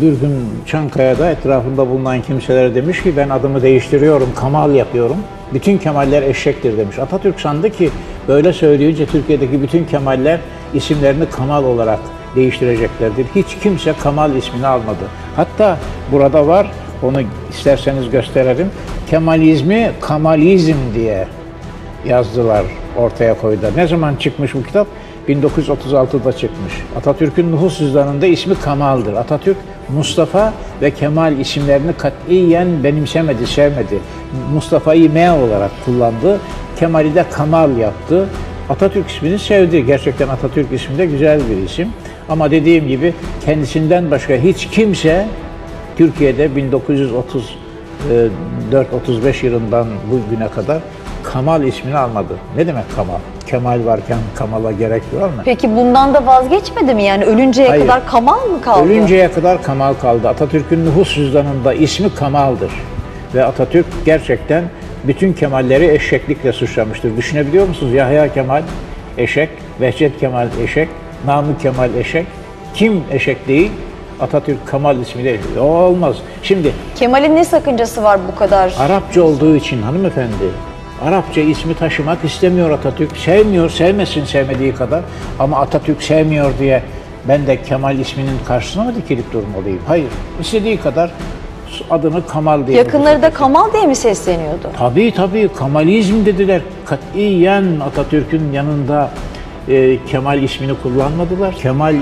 bir gün Çankaya'da etrafında bulunan kimseler demiş ki ben adımı değiştiriyorum, Kamal yapıyorum. Bütün Kemaller eşektir demiş. Atatürk sandı ki böyle söyleyince Türkiye'deki bütün Kemaller isimlerini Kamal olarak değiştireceklerdir. Hiç kimse Kamal ismini almadı. Hatta burada var, onu isterseniz gösterelim. Kemalizmi Kamalizm diye yazdılar, ortaya koydular. Ne zaman çıkmış bu kitap? 1936'da çıkmış. Atatürk'ün nüfus cüzdanında ismi Kamal'dır. Atatürk Mustafa ve Kemal isimlerini katiyen benimsemedi, sevmedi. Mustafa'yı M olarak kullandı. Kemal'i de Kamal yaptı. Atatürk ismini sevdi. Gerçekten Atatürk ismi de güzel bir isim. Ama dediğim gibi kendisinden başka hiç kimse Türkiye'de 1934-35 yılından bugüne kadar Kamal ismini almadı. Ne demek Kamal? Kemal varken Kamal'a gerek var mı? Peki bundan da vazgeçmedi mi? Yani ölünceye Hayır. kadar Kamal mı kaldı? Ölünceye kadar Kamal kaldı. Atatürk'ün nüfus cüzdanında ismi Kamal'dır. Ve Atatürk gerçekten bütün Kemalleri eşeklikle suçlamıştır. Düşünebiliyor musunuz? Yahya Kemal eşek, Behçet Kemal eşek, Namık Kemal eşek. Kim eşek değil? Atatürk Kamal ismiyle. Olmaz. Şimdi Kemal'in ne sakıncası var bu kadar? Arapça olduğu için hanımefendi, Arapça ismi taşımak istemiyor Atatürk. Sevmiyor, sevmesin sevmediği kadar. Ama Atatürk sevmiyor diye ben de Kemal isminin karşısına mı dikilip durmalıyım? Hayır. İstediği kadar adını Kamal diye. Yakınları da Kamal diye mi sesleniyordu? Tabii tabii Kamalizm dediler. Katiyen Atatürk'ün yanında e, Kemal ismini kullanmadılar. Kemal